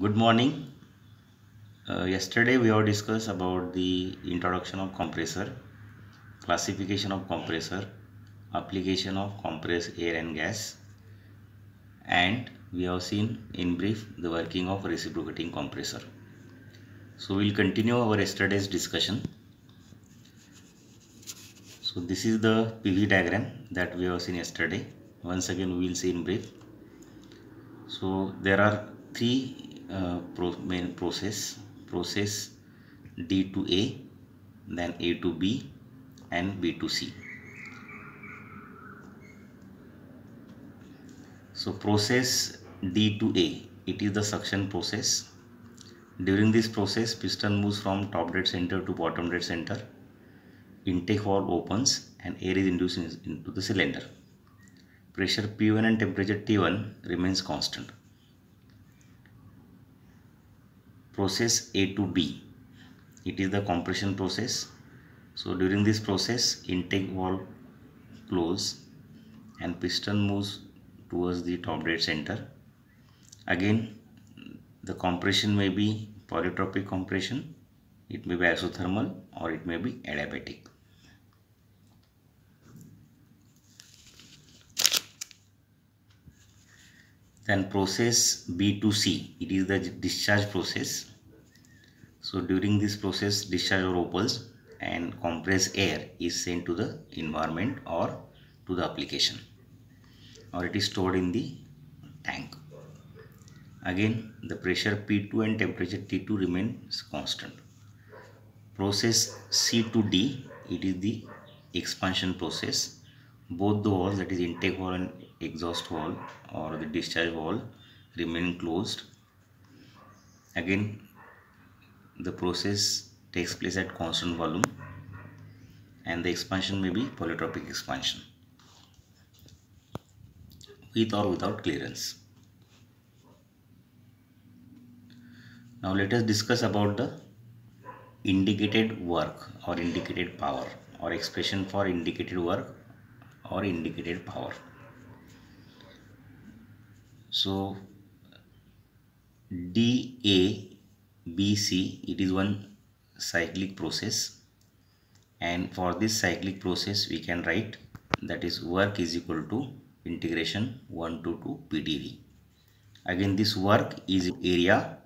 Good morning. Uh, yesterday we have discussed about the introduction of compressor, classification of compressor, application of compressed air and gas and we have seen in brief the working of reciprocating compressor. So we will continue our yesterday's discussion. So this is the PV diagram that we have seen yesterday. Once again we will see in brief. So there are three uh, pro main process process D to A then A to B and B to C. So process D to A it is the suction process. During this process piston moves from top dead center to bottom dead center. Intake valve opens and air is induced into the cylinder. Pressure P1 and temperature T1 remains constant process A to B. It is the compression process. So during this process intake valve close and piston moves towards the top dead center. Again the compression may be polytropic compression, it may be isothermal or it may be adiabatic. then process B to C it is the discharge process so during this process discharge or opals and compressed air is sent to the environment or to the application or it is stored in the tank. Again the pressure P2 and temperature T2 remains constant. Process C to D it is the expansion process. Both the valves that is intake valve and exhaust valve or the discharge valve remain closed. Again the process takes place at constant volume and the expansion may be polytropic expansion with or without clearance. Now let us discuss about the indicated work or indicated power or expression for indicated work or indicated power. So DABC it is one cyclic process and for this cyclic process we can write that is work is equal to integration 1 to 2 PdV. Again this work is area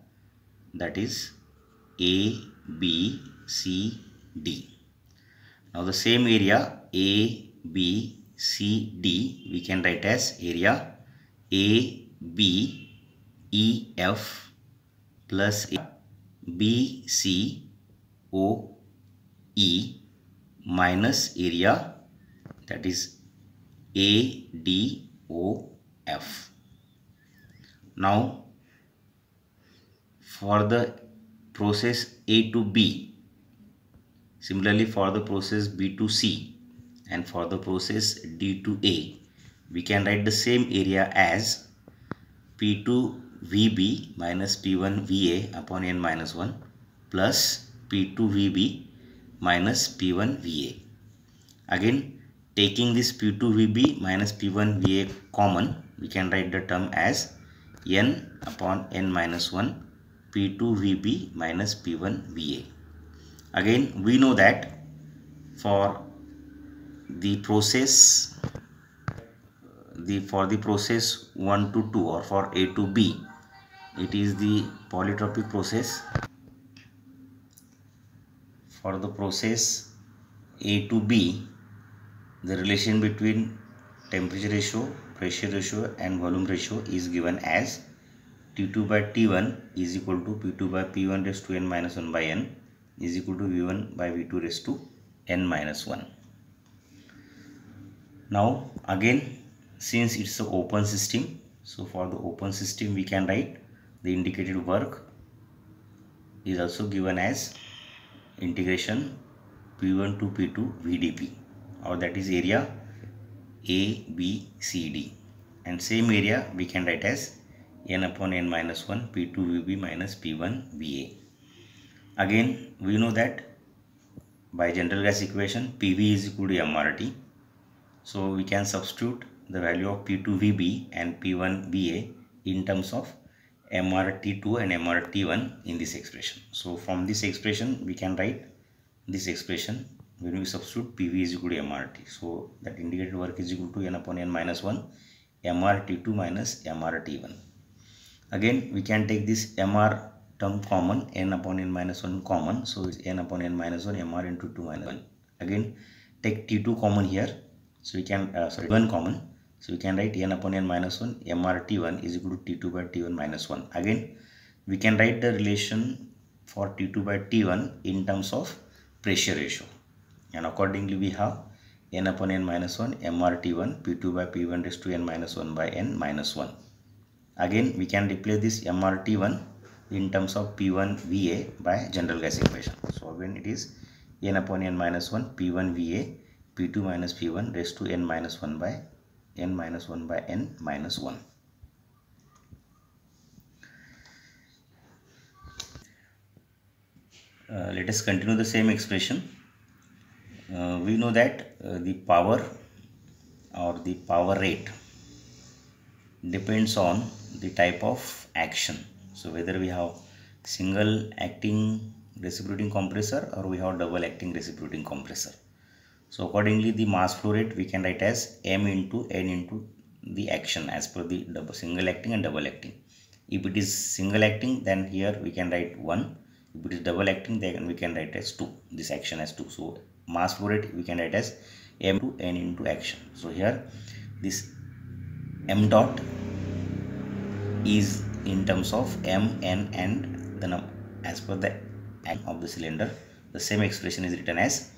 that is A, B, C, D. Now the same area A, B, C, D we can write as area A, B E F plus B C O E minus area that is A D O F. Now for the process A to B similarly for the process B to C and for the process D to A we can write the same area as P2 VB minus P1 VA upon n minus 1 plus P2 VB minus P1 VA. Again taking this P2 VB minus P1 VA common we can write the term as n upon n minus 1 P2 VB minus P1 VA. Again we know that for the process the for the process 1 to 2 or for A to B it is the polytropic process for the process A to B the relation between temperature ratio pressure ratio and volume ratio is given as T2 by T1 is equal to P2 by P1 raised to n minus 1 by n is equal to V1 by V2 raised to n minus 1. Now again since it's an open system so for the open system we can write the indicated work is also given as integration p1 to p2 vdp or that is area a b c d. And same area we can write as n upon n minus 1 p2 vb minus p1 va again we know that by general gas equation pv is equal to mrt so we can substitute the value of P2VB and P1VA in terms of MRT2 and MRT1 in this expression. So from this expression we can write this expression when we substitute PV is equal to MRT. So that indicated work is equal to N upon N minus 1 MRT2 minus MRT1. Again we can take this MR term common N upon N minus 1 common. So it's N upon N minus 1 MR into 2 minus 1. Again take T2 common here. So we can uh, sorry 1 common so we can write n upon n minus 1 mrt1 is equal to t2 by t1 minus 1. Again, we can write the relation for t2 by t1 in terms of pressure ratio. And accordingly, we have n upon n minus 1 mrt1 p2 by p1 raised to n minus 1 by n minus 1. Again, we can replace this mrt1 in terms of p1 va by general gas equation. So again, it is n upon n minus 1 p1 va p2 minus p1 raised to n minus 1 by n minus 1 by n minus 1. Uh, let us continue the same expression. Uh, we know that uh, the power or the power rate depends on the type of action. So whether we have single acting reciprocating compressor or we have double acting reciprocating compressor. So accordingly the mass flow rate we can write as m into n into the action as per the double single acting and double acting. If it is single acting then here we can write 1. If it is double acting then we can write as 2. This action as 2. So mass flow rate we can write as m to n into action. So here this m dot is in terms of m, n and the number as per the of the cylinder. The same expression is written as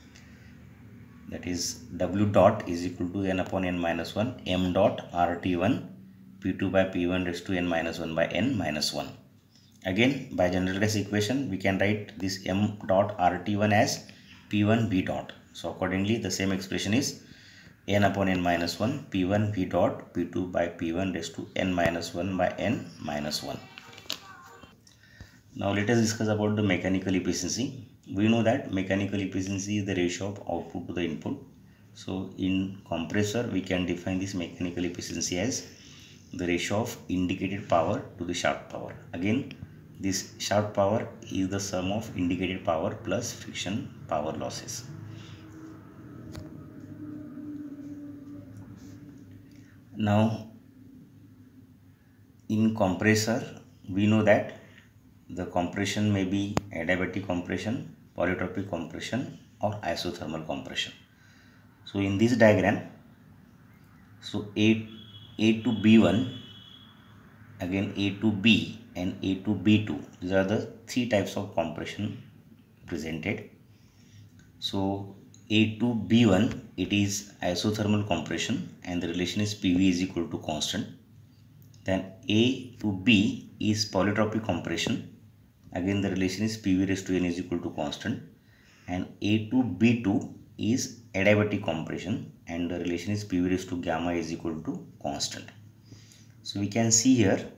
that is w dot is equal to n upon n minus 1 m dot rt1 p2 by p1 raised to n minus 1 by n minus 1 again by general gas equation we can write this m dot rt1 as p1 v dot. So accordingly the same expression is n upon n minus 1 p1 v dot p2 by p1 raised to n minus 1 by n minus 1 now let us discuss about the mechanical efficiency we know that mechanical efficiency is the ratio of output to the input. So in compressor we can define this mechanical efficiency as the ratio of indicated power to the shaft power. Again this shaft power is the sum of indicated power plus friction power losses. Now in compressor we know that the compression may be adiabatic compression polytropic compression or isothermal compression. So in this diagram, so A, A to B1, again A to B and A to B2, these are the three types of compression presented. So A to B1, it is isothermal compression and the relation is PV is equal to constant. Then A to B is polytropic compression again the relation is PV raised to n is equal to constant and A to B2 is adiabatic compression and the relation is PV raised to gamma is equal to constant. So we can see here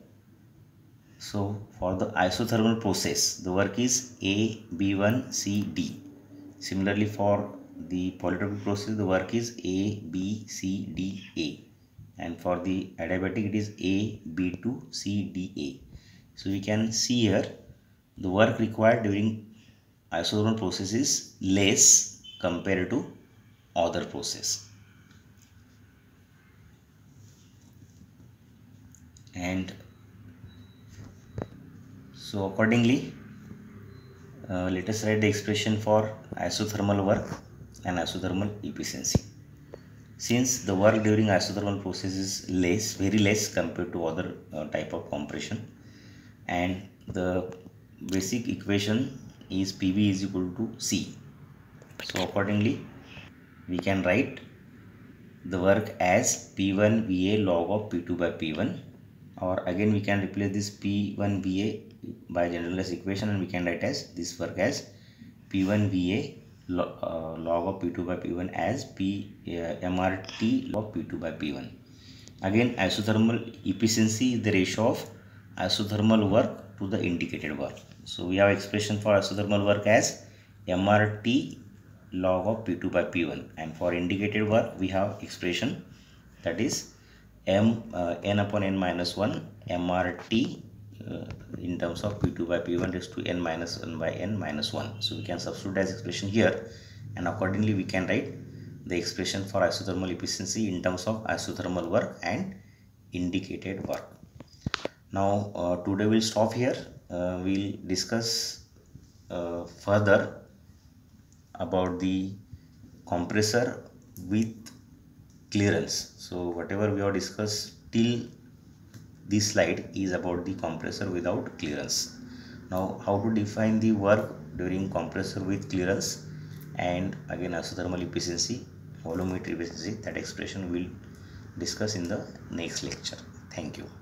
so for the isothermal process the work is A, B1, C, D. Similarly for the polytropic process the work is A, B, C, D, A and for the adiabatic it is A, B2, C, D, A. So we can see here the work required during isothermal process is less compared to other process. And so accordingly uh, let us write the expression for isothermal work and isothermal efficiency. Since the work during isothermal process is less very less compared to other uh, type of compression and the basic equation is PV is equal to C. So accordingly we can write the work as P1 VA log of P2 by P1 or again we can replace this P1 VA by generalized equation and we can write as this work as P1 VA log, uh, log of P2 by P1 as P uh, MRT log P2 by P1. Again isothermal efficiency is the ratio of isothermal work to the indicated work. So we have expression for isothermal work as MRT log of P2 by P1 and for indicated work we have expression that is M uh, n upon n minus 1 MRT uh, in terms of p2 by p1 raised to n minus 1 by n minus 1 so we can substitute as expression here. And accordingly we can write the expression for isothermal efficiency in terms of isothermal work and indicated work now uh, today we'll stop here. Uh, we'll discuss uh, further about the compressor with clearance. So whatever we have discussed till this slide is about the compressor without clearance. Now how to define the work during compressor with clearance? And again isothermal efficiency volumetric efficiency that expression we will discuss in the next lecture. Thank you